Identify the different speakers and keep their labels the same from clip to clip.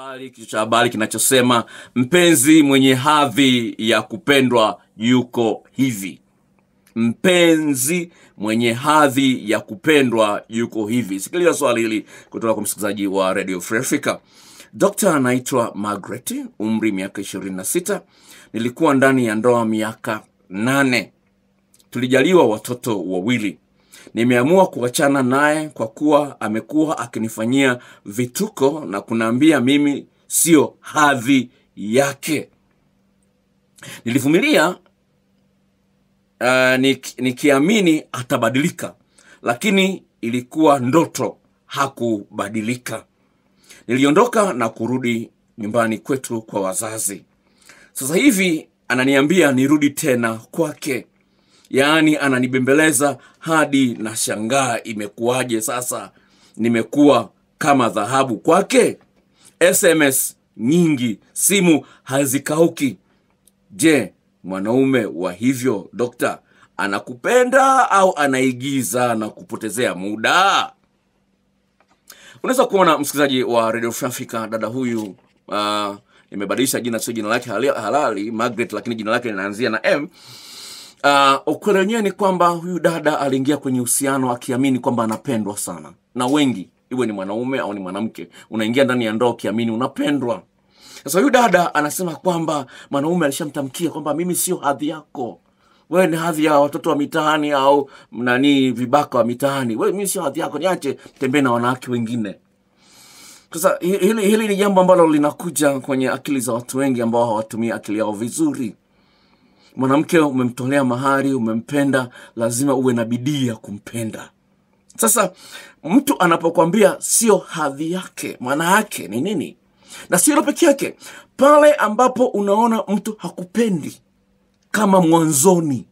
Speaker 1: habari, kichwa cha habari kinachosema mpenzi mwenye hadhi ya kupendwa yuko hivi. Mpenzi mwenye hadhi ya kupendwa yuko hivi. Sikiliza swali hili kutoka kwa msikilizaji wa Radio Free Africa. Dokta anaitwa Margaret, umri miaka 26. Nilikuwa ndani ya ndoa miaka nane. Tulijaliwa watoto wawili. Nimeamua kuachana naye kwa kuwa amekuwa akinifanyia vituko na kunaambia mimi sio hadhi yake. Nilivumilia uh, nik- nikiamini atabadilika, lakini ilikuwa ndoto, hakubadilika. Niliondoka na kurudi nyumbani kwetu kwa wazazi. Sasa hivi ananiambia nirudi tena kwake, yaani ananibembeleza hadi na shangaa, imekuwaje sasa? Nimekuwa kama dhahabu kwake. SMS nyingi, simu hazikauki. Je, mwanaume wa hivyo dokta anakupenda au anaigiza na kupotezea muda? Unaweza kuona msikilizaji wa Radio dada huyu uh, nimebadilisha jina, sio jina lake halali Margaret, lakini jina lake linaanzia na M. Uh, ukweli wenyewe ni kwamba huyu dada aliingia kwenye uhusiano akiamini kwamba anapendwa sana na wengi, iwe ni mwanaume au ni mwanamke. Unaingia ndani ya ndoa ukiamini unapendwa. Sasa huyu dada anasema kwamba mwanaume alishamtamkia kwamba mimi sio hadhi yako, wewe ni hadhi ya watoto wa mitaani au nani vibaka wa mitaani, wewe mimi sio hadhi yako, niache tembee na wanawake wengine. Sasa hili, hili ni jambo ambalo linakuja kwenye akili za watu wengi ambao hawatumii akili yao vizuri. Mwanamke umemtolea mahari, umempenda, lazima uwe na bidii ya kumpenda. Sasa mtu anapokwambia sio hadhi yake, maana yake ni nini? Na sio hilo peke yake, pale ambapo unaona mtu hakupendi kama mwanzoni,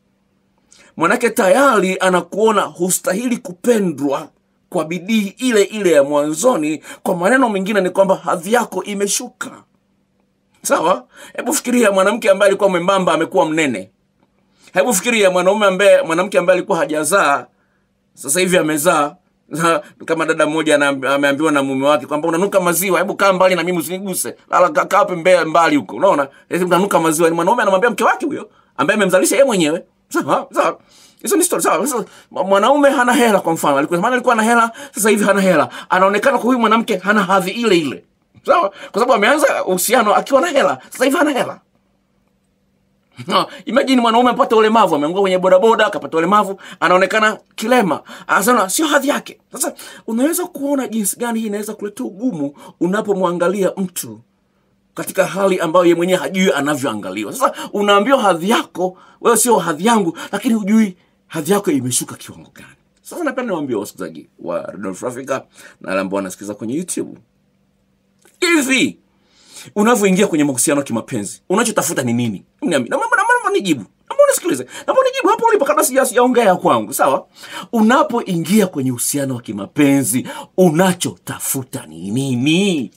Speaker 1: mwanake tayari anakuona hustahili kupendwa kwa bidii ile ile ya mwanzoni. Kwa maneno mengine ni kwamba hadhi yako imeshuka. Sawa, hebu fikiria mwanamke ambaye alikuwa mwembamba amekuwa mnene. Hebu fikiria mwanaume ambaye mwanamke ambaye alikuwa hajazaa sasa hivi amezaa. Kama dada mmoja ameambiwa na mume wake kwamba unanuka maziwa, hebu kaa mbali na mimi usiniguse, lala kaa pembe mbali huko, unaona Eti unanuka maziwa. Ni mwanaume anamwambia mke wake huyo ambaye amemzalisha yeye mwenyewe. Sawa sawa, hizo ni story. Sawa. Sasa mwanaume hana hela, kwa mfano, alikuwa zamani alikuwa na hela, sasa hivi hana hela, anaonekana kwa huyu mwanamke hana hadhi ile ile. Sawa, kwa sababu ameanza uhusiano akiwa na hela, sasa hivi ana hela. No, imagine mwanaume apata ulemavu, ameanguka kwenye bodaboda akapata ulemavu, anaonekana kilema, anasema sio hadhi yake. Sasa unaweza kuona jinsi gani hii inaweza kuleta ugumu unapomwangalia mtu katika hali ambayo ye mwenyewe hajui anavyoangaliwa. Sasa unaambiwa hadhi yako, wewe sio hadhi yangu, lakini hujui hadhi yako imeshuka kiwango gani. Sasa napenda niwaambie wasikilizaji wa Free Africa na wale ambao wanasikiliza kwenye YouTube hivi unavyoingia kwenye mahusiano kimapenzi unachotafuta ni nini? Nijibu. Naomba unisikilize. Naomba nijibu hapo ulipo kabla sija sijaongea kwangu, sawa? Unapoingia kwenye uhusiano wa kimapenzi unachotafuta ni nini?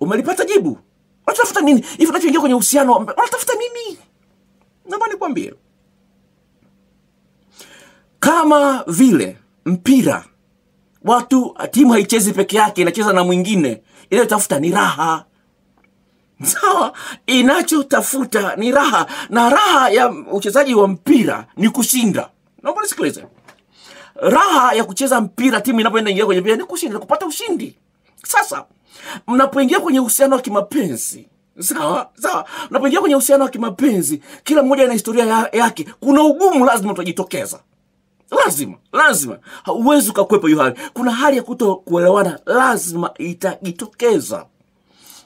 Speaker 1: Umelipata jibu? Unatafuta nini? Hivi unachoingia kwenye uhusiano unatafuta nini? Naomba nikwambie. Kama vile mpira watu timu haichezi peke yake inacheza na mwingine. Inayotafuta ni raha. Sawa inachotafuta ni raha. Na raha ya uchezaji wa mpira ni kushinda. Naomba nisikilize. Raha ya kucheza mpira timu inapoenda ingia kwenye mpira ni kushinda kupata ushindi. Sasa mnapoingia kwenye uhusiano wa kimapenzi. Sawa sawa. Mnapoingia kwenye uhusiano wa kimapenzi kila mmoja ana historia ya, yake. Kuna ugumu lazima utajitokeza lazima lazima. Uwezi ukakwepa hiyo hali. Kuna hali ya kuto kuelewana lazima itajitokeza.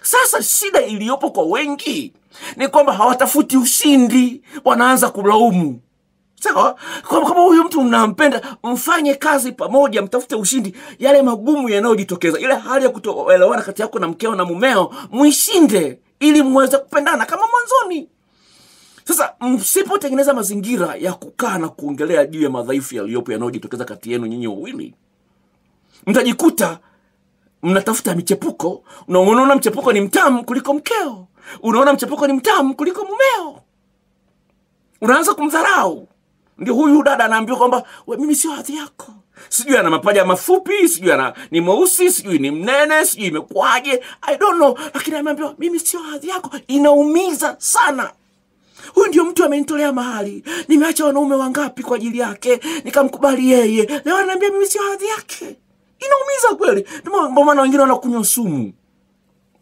Speaker 1: Sasa shida iliyopo kwa wengi ni kwamba hawatafuti ushindi wanaanza kulaumu. Sawa? Kama huyu mtu mnampenda mfanye kazi pamoja mtafute ushindi. Yale magumu yanayojitokeza ile hali ya kutoelewana kati yako na mkeo na mumeo mwishinde ili mweze kupendana kama mwanzoni sasa msipotengeneza mazingira ya kukaa na kuongelea juu ya madhaifu yaliyopo yanayojitokeza kati yenu nyinyi wawili mtajikuta mnatafuta michepuko. Na unaona mchepuko ni mtamu kuliko mkeo. Unaona mchepuko ni mtamu kuliko mumeo. Unaanza kumdharau. Ndio huyu dada anaambiwa kwamba mimi sio hadhi yako. Sijui ana mapaja mafupi sijui ana ni mweusi sijui ni mnene sijui imekwaje i don't know. Lakini ameambiwa mimi sio hadhi yako. Inaumiza sana huyu ndio mtu amenitolea mahali. Nimeacha wanaume wangapi kwa ajili yake? Nikamkubali yeye. Leo anaambia mimi sio hadhi yake. Inaumiza kweli. Ndio maana wengine wanakunywa sumu.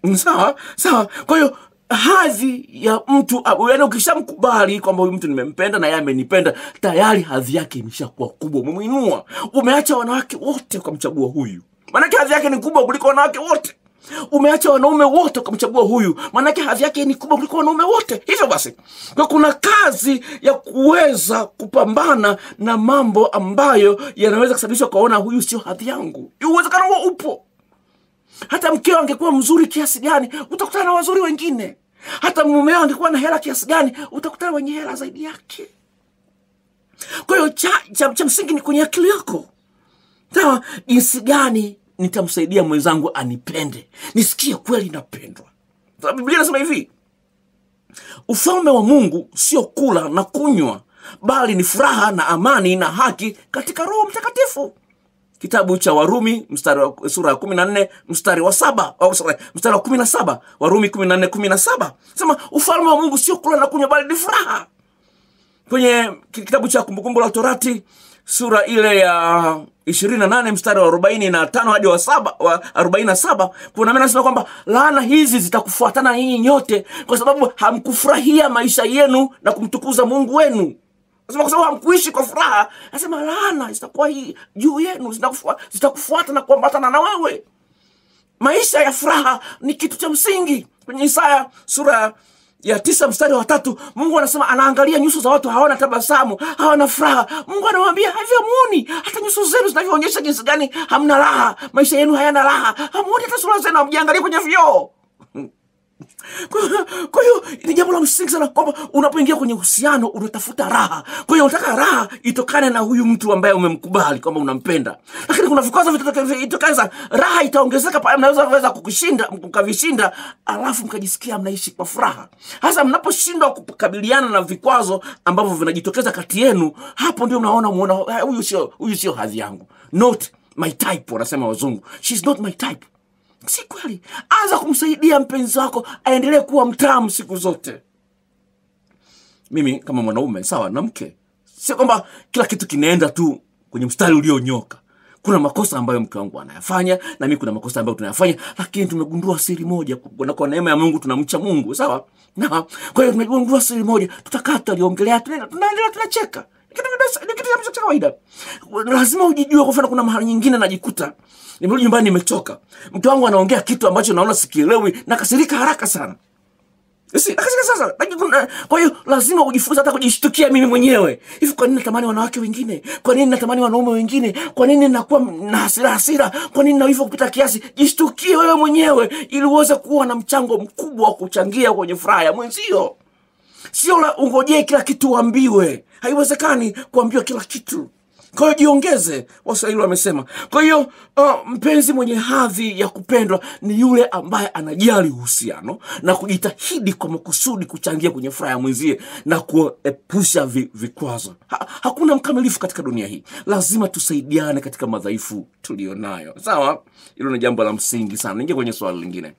Speaker 1: Mm, sawa sawa. Kwa hiyo hadhi ya mtu yani ukishamkubali kwamba huyu mtu nimempenda na yeye amenipenda tayari hadhi yake imeshakuwa kubwa. Umemwinua. Umeacha wanawake wote ukamchagua huyu. Maanake hadhi yake ni kubwa kuliko wanawake wote umeacha wanaume wote ukamchagua huyu. Maanake hadhi yake ni kubwa kuliko wanaume wote. Hivyo basi kwa kuna kazi ya kuweza kupambana na mambo ambayo yanaweza kusababisha ukaona huyu sio hadhi yangu. Uwezekano huo upo. Hata mkeo angekuwa mzuri kiasi gani utakutana na wazuri wengine. Hata mumeo angekuwa na hela kiasi gani utakutana wenye hela zaidi yake. Kwa hiyo cha, cha, cha msingi ni kwenye akili yako. Sawa jinsi gani nitamsaidia mwenzangu anipende. Nisikie kweli napendwa. Biblia inasema hivi ufalme wa mungu sio kula na kunywa bali ni furaha na amani na haki katika roho mtakatifu. Kitabu cha warumi mstari wa, sura ya kumi na nne mstari wa saba au sorry, mstari wa kumi na saba warumi kumi na nne kumi na saba. Sema ufalme wa mungu sio kula na kunywa bali ni furaha. Kwenye kitabu cha kumbukumbu la torati sura ile ya ishirini na nane mstari wa arobaini na tano hadi wa saba wa arobaini na saba kuna maana nasema kwamba laana hizi zitakufuatana nyinyi nyote kwa sababu hamkufurahia maisha yenu na kumtukuza mungu wenu. Nasema kwa sababu hamkuishi kwa furaha nasema laana zitakuwa hii juu yenu zitakufuata zitakufuata na kuambatana na wewe. Maisha ya furaha ni kitu cha msingi. Kwenye isaya sura ya tisa mstari wa tatu mungu anasema anaangalia nyuso za watu hawana tabasamu hawana furaha. Mungu anawambia havyamuoni hata nyuso zenu zinavyoonyesha jinsi gani hamna raha maisha yenu hayana raha. Hamuoni hata sura zenu hamjiangalia kwenye vioo kwa hiyo- ni jambo la msingi sana kwamba unapoingia kwenye uhusiano unatafuta raha. Kwa hiyo unataka raha itokane na huyu mtu ambaye umemkubali kwamba unampenda. Lakini kuna vikwazo vitokeza raha itaongezeka pale mnaweza weza kukishinda mkavishinda alafu mkajisikia mnaishi kwa furaha. Hasa mnaposhindwa kukabiliana na vikwazo ambavyo vinajitokeza kati yenu hapo ndio mnaona muona "Ah, huyu sio huyu sio hadhi yangu. Not my type wanasema wazungu. She's not my type si kweli anza kumsaidia mpenzi wako aendelee kuwa mtamu siku zote. Mimi kama mwanaume sawa na mke. Sio kwamba kila kitu kinaenda tu kwenye mstari ulionyoka. kuna makosa ambayo mke wangu anayafanya na mimi kuna makosa ambayo tunayafanya lakini tumegundua siri moja. Kwa kwa neema ya mungu tunamcha mungu sawa? Na kwa hiyo tumegundua siri moja. Tutakaa tutaliongelea tunaendelea tunacheka. Kitu- cha kawaida. Lazima ujijue kwa mfano kuna mahali nyingine najikuta nimerudi nyumbani nimechoka. Mke wangu anaongea kitu ambacho naona sikielewi nakasirika haraka sana. Kwahiyo lazima ujifunze hata kujishtukia mimi mwenyewe. Hivi kwa nini natamani wanawake wengine? Kwa nini natamani wanaume wengine? Kwa nini nakuwa na hasira hasira? Kwa nini kupita kiasi? Jishtukie wewe mwenyewe ili uweze kuwa na mchango mkubwa wa kuchangia kwenye furaha ya mwenzio. Sio ungojee kila kitu uambiwe. Haiwezekani kuambiwa kila kitu kwa hiyo jiongeze waswahili wamesema. Kwa hiyo uh, mpenzi mwenye hadhi ya kupendwa ni yule ambaye anajali uhusiano na kujitahidi kwa makusudi kuchangia kwenye furaha ya mwenzie na kuepusha vi, vikwazo. Ha, hakuna mkamilifu katika dunia hii. Lazima tusaidiane katika madhaifu tuliyonayo sawa? Hilo ni jambo la msingi sana. Ingia kwenye swali lingine